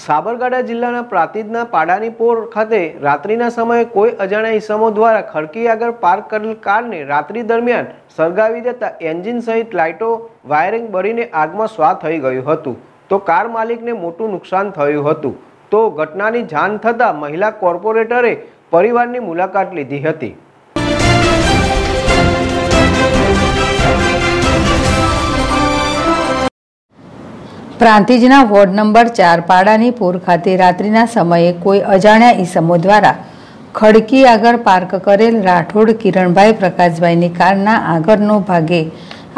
સાબરકાંઠા જિલ્લાના પ્રાતિજના પાડાનીપોર ખાતે રાત્રિના સમયે કોઈ અજાણ્યા ઇસમો દ્વારા ખડકી આગળ પાર્ક કરેલ કારને રાત્રિ દરમિયાન સળગાવી દેતા એન્જિન સહિત લાઇટો વાયરિંગ બળીને આગમાં સ્વા થઈ ગયું હતું. તો કાર માલિકને મોટું નુકસાન થયું હતું. તો ઘટનાની જાણ થતાં મહિલા કોર્પોરેટરે પરિવારની મુલાકાત લીધી હતી. પ્રાંતિજના વોર્ડ નંબર ચાર પાડાની પૂર ખાતે રાત્રિના સમયે કોઈ અજાણ્યા ઈસમો દ્વારા ખડકી આગળ પાર્ક કરેલ રાઠોડ કિરણભાઈ પ્રકાશભાઈની કારના આગળનો ભાગે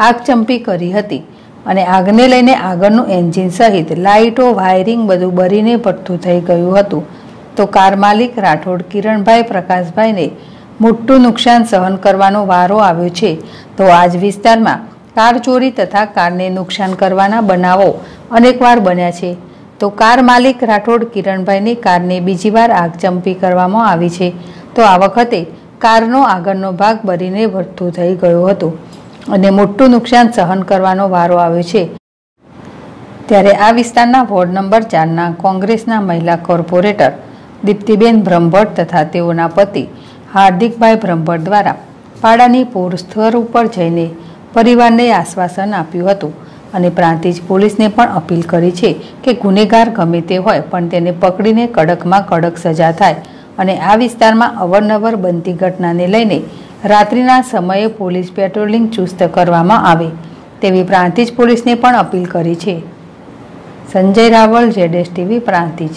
આગચંપી કરી હતી અને આગને લઈને આગળનું એન્જિન સહિત લાઇટો, વાયરિંગ બધું બળીને ભઠ્ઠું થઈ ગયું હતું. તો કાર માલિક રાઠોડ કિરણભાઈ પ્રકાશભાઈને મોટું નુકસાન સહન કરવાનો વારો આવ્યો છે. તો આજ વિસ્તારમાં કાર ચોરી તથા કારને નુકસાન કરવાના બનાવો અનેકવાર બન્યા છે. તો કાર માલિક રાઠોડ કિરણભાઈની કારને બીજી વાર આગચંપી કરવામાં આવી છે. તો આ વખતે કારનો આગળનો ભાગ બરીને ભરતું થઈ ગયો હતો અને મોટું નુકસાન સહન કરવાનો વારો આવ્યો છે. ત્યારે આ વિસ્તારના વોર્ડ નંબર ચારના કોંગ્રેસના મહિલા કોર્પોરેટર દીપ્તિબેન બ્રહ્મભટ્ટ તથા તેઓના પતિ હાર્દિકભાઈ બ્રહ્મભટ્ટ દ્વારા પાડાની પૂર સ્થળ ઉપર જઈને પરિવારને આશ્વાસન આપ્યું હતું અને પ્રાંતિજ પોલીસને પણ અપીલ કરી છે કે ગુનેગાર ગમે તે હોય પણ તેને પકડીને કડકમાં કડક સજા થાય અને આ વિસ્તારમાં અવરનવર બનતી ઘટનાને લઈને રાત્રિના સમયે પોલીસ પેટ્રોલિંગ ચુસ્ત કરવામાં આવે તેવી પ્રાંતિજ પોલીસને પણ અપીલ કરી છે. સંજય રાવલ જેડેસ ટીવી, પ્રાંતિજ.